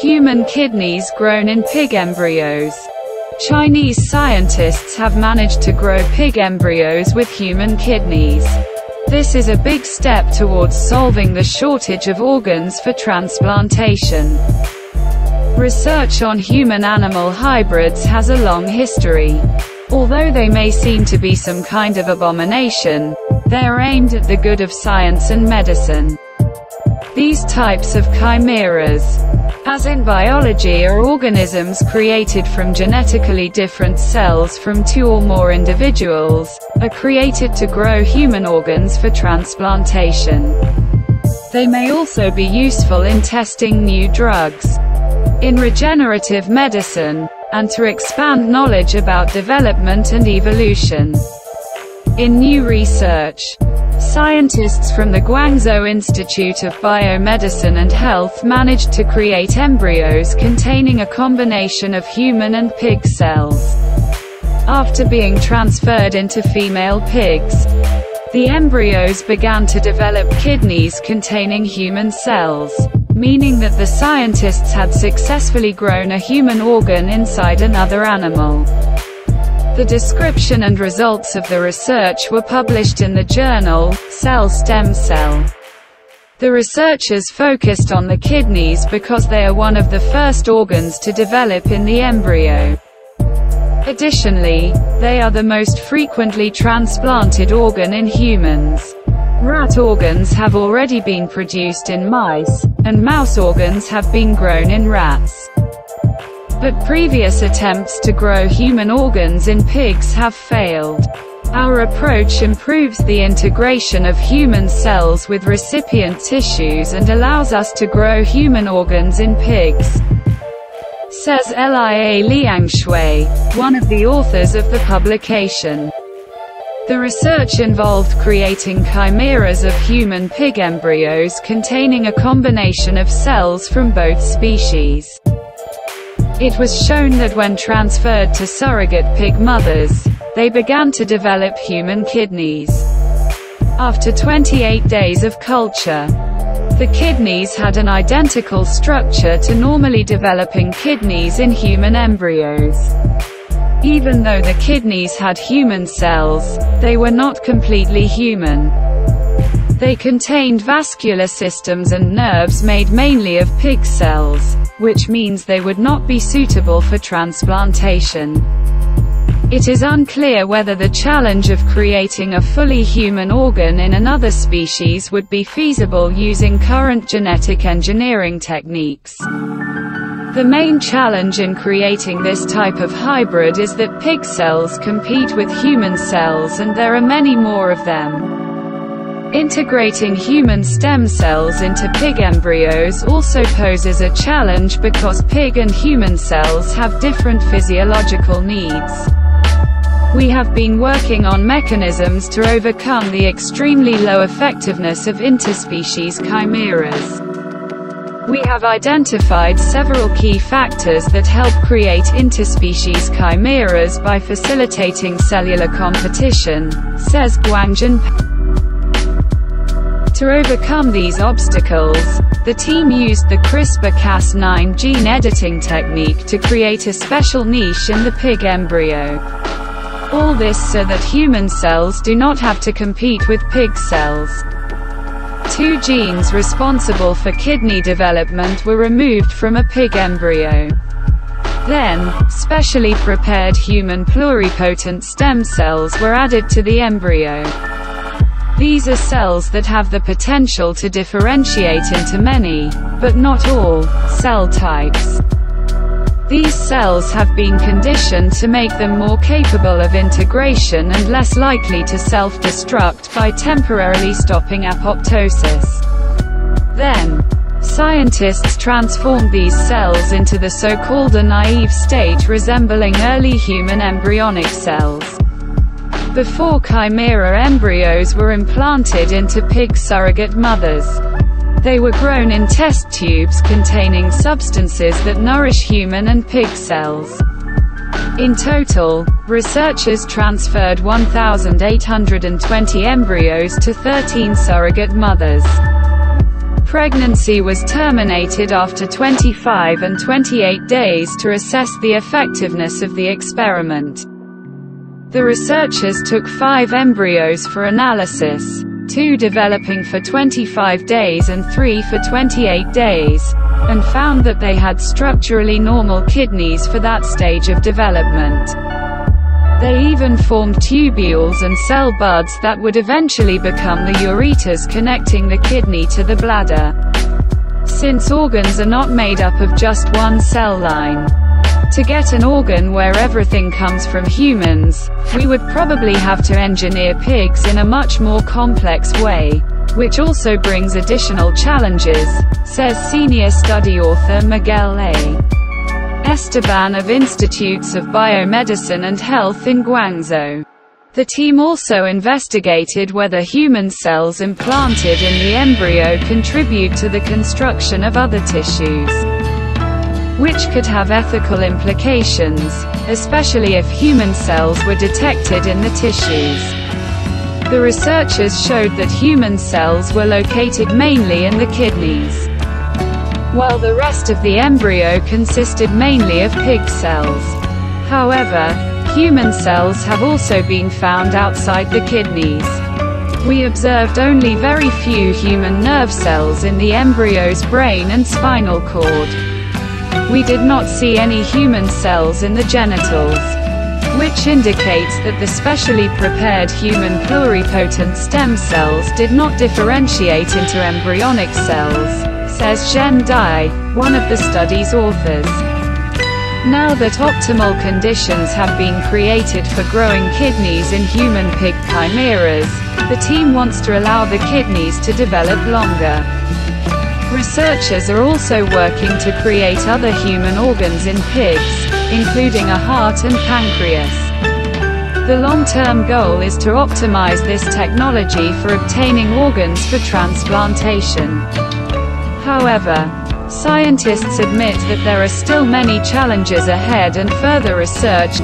Human kidneys grown in pig embryos. Chinese scientists have managed to grow pig embryos with human kidneys. This is a big step towards solving the shortage of organs for transplantation. Research on human-animal hybrids has a long history. Although they may seem to be some kind of abomination, they're aimed at the good of science and medicine. These types of chimeras, as in biology are organisms created from genetically different cells from two or more individuals, are created to grow human organs for transplantation. They may also be useful in testing new drugs, in regenerative medicine, and to expand knowledge about development and evolution. In new research, scientists from the Guangzhou Institute of Biomedicine and Health managed to create embryos containing a combination of human and pig cells. After being transferred into female pigs, the embryos began to develop kidneys containing human cells, meaning that the scientists had successfully grown a human organ inside another animal. The description and results of the research were published in the journal, Cell Stem Cell. The researchers focused on the kidneys because they are one of the first organs to develop in the embryo. Additionally, they are the most frequently transplanted organ in humans. Rat organs have already been produced in mice, and mouse organs have been grown in rats. But previous attempts to grow human organs in pigs have failed. Our approach improves the integration of human cells with recipient tissues and allows us to grow human organs in pigs. Says Lai Liangxue, one of the authors of the publication. The research involved creating chimeras of human pig embryos containing a combination of cells from both species. It was shown that when transferred to surrogate pig mothers, they began to develop human kidneys. After 28 days of culture, the kidneys had an identical structure to normally developing kidneys in human embryos. Even though the kidneys had human cells, they were not completely human. They contained vascular systems and nerves made mainly of pig cells, which means they would not be suitable for transplantation. It is unclear whether the challenge of creating a fully human organ in another species would be feasible using current genetic engineering techniques. The main challenge in creating this type of hybrid is that pig cells compete with human cells and there are many more of them. Integrating human stem cells into pig embryos also poses a challenge because pig and human cells have different physiological needs. We have been working on mechanisms to overcome the extremely low effectiveness of interspecies chimeras. We have identified several key factors that help create interspecies chimeras by facilitating cellular competition, says Guangjun. To overcome these obstacles, the team used the CRISPR-Cas9 gene editing technique to create a special niche in the pig embryo. All this so that human cells do not have to compete with pig cells. Two genes responsible for kidney development were removed from a pig embryo. Then, specially prepared human pluripotent stem cells were added to the embryo. These are cells that have the potential to differentiate into many, but not all, cell types. These cells have been conditioned to make them more capable of integration and less likely to self-destruct by temporarily stopping apoptosis. Then, scientists transformed these cells into the so-called naive state resembling early human embryonic cells. Before chimera embryos were implanted into pig surrogate mothers. They were grown in test tubes containing substances that nourish human and pig cells. In total, researchers transferred 1,820 embryos to 13 surrogate mothers. Pregnancy was terminated after 25 and 28 days to assess the effectiveness of the experiment. The researchers took five embryos for analysis, two developing for 25 days and three for 28 days, and found that they had structurally normal kidneys for that stage of development. They even formed tubules and cell buds that would eventually become the ureters connecting the kidney to the bladder. Since organs are not made up of just one cell line. To get an organ where everything comes from humans, we would probably have to engineer pigs in a much more complex way, which also brings additional challenges, says senior study author Miguel A. Esteban of Institutes of Biomedicine and Health in Guangzhou. The team also investigated whether human cells implanted in the embryo contribute to the construction of other tissues, which could have ethical implications, especially if human cells were detected in the tissues. The researchers showed that human cells were located mainly in the kidneys while the rest of the embryo consisted mainly of pig cells. However, human cells have also been found outside the kidneys. We observed only very few human nerve cells in the embryo's brain and spinal cord. We did not see any human cells in the genitals which indicates that the specially prepared human pluripotent stem cells did not differentiate into embryonic cells says Zhen Dai, one of the study's authors. Now that optimal conditions have been created for growing kidneys in human pig chimeras, the team wants to allow the kidneys to develop longer. Researchers are also working to create other human organs in pigs, including a heart and pancreas. The long-term goal is to optimize this technology for obtaining organs for transplantation. However, scientists admit that there are still many challenges ahead and further research